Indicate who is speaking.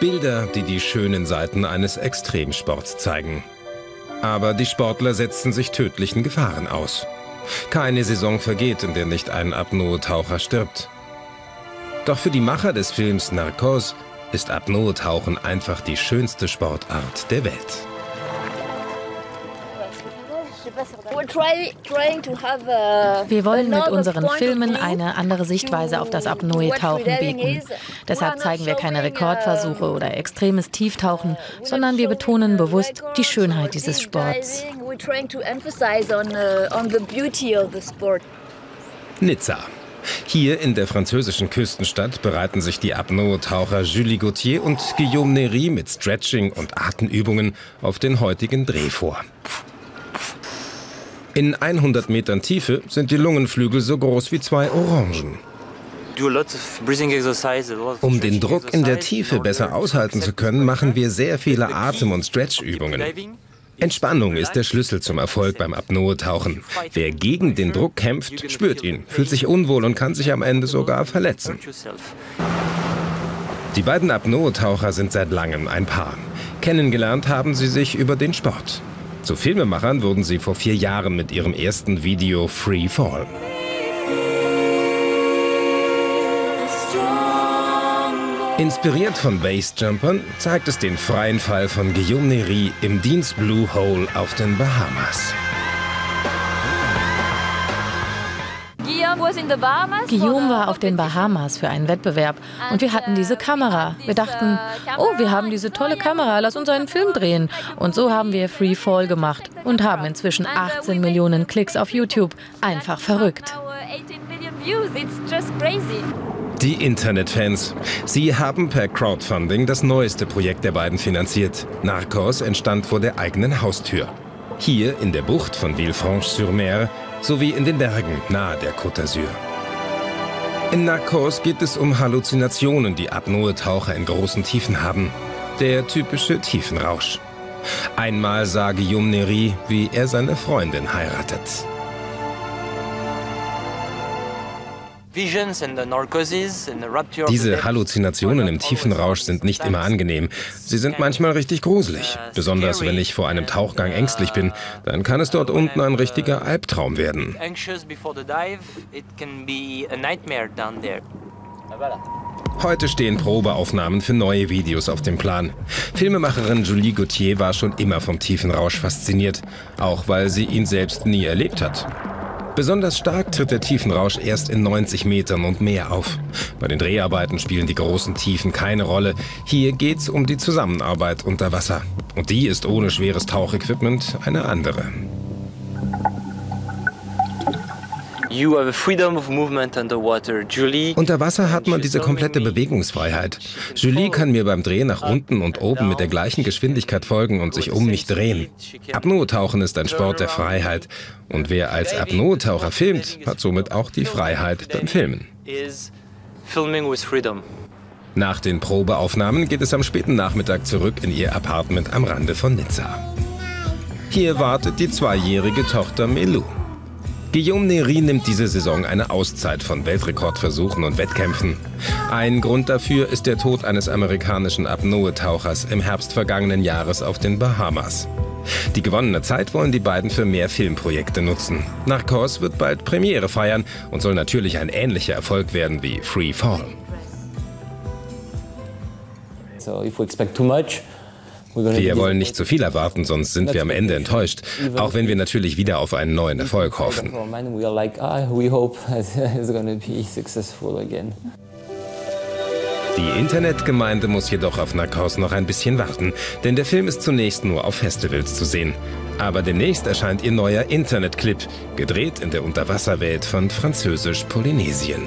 Speaker 1: Bilder, die die schönen Seiten eines Extremsports zeigen. Aber die Sportler setzen sich tödlichen Gefahren aus. Keine Saison vergeht, in der nicht ein Apnoe-Taucher stirbt. Doch für die Macher des Films Narcos ist Apnoe-Tauchen einfach die schönste Sportart der Welt.
Speaker 2: Wir wollen mit unseren Filmen eine andere Sichtweise auf das Apnoe-Tauchen bieten. Deshalb zeigen wir keine Rekordversuche oder extremes Tieftauchen, sondern wir betonen bewusst die Schönheit dieses Sports.
Speaker 1: Nizza. Hier in der französischen Küstenstadt bereiten sich die Apnoe-Taucher Julie Gauthier und Guillaume Nery mit Stretching und Atemübungen auf den heutigen Dreh vor. In 100 Metern Tiefe sind die Lungenflügel so groß wie zwei Orangen. Um den Druck in der Tiefe besser aushalten zu können, machen wir sehr viele Atem- und Stretchübungen. Entspannung ist der Schlüssel zum Erfolg beim Apnoe-Tauchen. Wer gegen den Druck kämpft, spürt ihn, fühlt sich unwohl und kann sich am Ende sogar verletzen. Die beiden Apnoe-Taucher sind seit langem ein Paar. Kennengelernt haben sie sich über den Sport. Zu Filmemachern wurden sie vor vier Jahren mit ihrem ersten Video Free Fall. Inspiriert von Bassjumpern zeigt es den freien Fall von Guillaume Nery im Dienst Blue Hole auf den Bahamas.
Speaker 2: Guillaume war auf den Bahamas für einen Wettbewerb und wir hatten diese Kamera. Wir dachten, oh, wir haben diese tolle Kamera, lass uns einen Film drehen. Und so haben wir Free Fall gemacht und haben inzwischen 18 Millionen Klicks auf YouTube. Einfach verrückt.
Speaker 1: Die Internetfans. Sie haben per Crowdfunding das neueste Projekt der beiden finanziert. Narcos entstand vor der eigenen Haustür. Hier in der Bucht von Villefranche-sur-Mer sowie in den Bergen nahe der Côte d'Azur. In Narcos geht es um Halluzinationen, die Apnoe-Taucher in großen Tiefen haben. Der typische Tiefenrausch. Einmal sah Guillaume Nery, wie er seine Freundin heiratet. Diese Halluzinationen im tiefen Rausch sind nicht immer angenehm. Sie sind manchmal richtig gruselig. Besonders wenn ich vor einem Tauchgang ängstlich bin, dann kann es dort unten ein richtiger Albtraum werden. Heute stehen Probeaufnahmen für neue Videos auf dem Plan. Filmemacherin Julie Gauthier war schon immer vom tiefen Rausch fasziniert, auch weil sie ihn selbst nie erlebt hat. Besonders stark tritt der Tiefenrausch erst in 90 Metern und mehr auf. Bei den Dreharbeiten spielen die großen Tiefen keine Rolle. Hier geht's um die Zusammenarbeit unter Wasser. Und die ist ohne schweres Tauchequipment eine andere. Unter Wasser hat man diese komplette Bewegungsfreiheit. Julie kann mir beim Drehen nach unten und oben mit der gleichen Geschwindigkeit folgen und sich um mich drehen. Apnoe-Tauchen ist ein Sport der Freiheit. Und wer als Apnoe-Taucher filmt, hat somit auch die Freiheit beim Filmen. Nach den Probeaufnahmen geht es am späten Nachmittag zurück in ihr Apartment am Rande von Nizza. Hier wartet die zweijährige Tochter Melou. Guillaume Nery nimmt diese Saison eine Auszeit von Weltrekordversuchen und Wettkämpfen. Ein Grund dafür ist der Tod eines amerikanischen Apnoe-Tauchers im Herbst vergangenen Jahres auf den Bahamas. Die gewonnene Zeit wollen die beiden für mehr Filmprojekte nutzen. Narcos wird bald Premiere feiern und soll natürlich ein ähnlicher Erfolg werden wie Free Fall.
Speaker 3: So if we expect too much,
Speaker 1: wir wollen nicht zu viel erwarten, sonst sind wir am Ende enttäuscht, auch wenn wir natürlich wieder auf einen neuen Erfolg hoffen. Die Internetgemeinde muss jedoch auf Narcos noch ein bisschen warten, denn der Film ist zunächst nur auf Festivals zu sehen. Aber demnächst erscheint ihr neuer Internetclip, gedreht in der Unterwasserwelt von Französisch-Polynesien.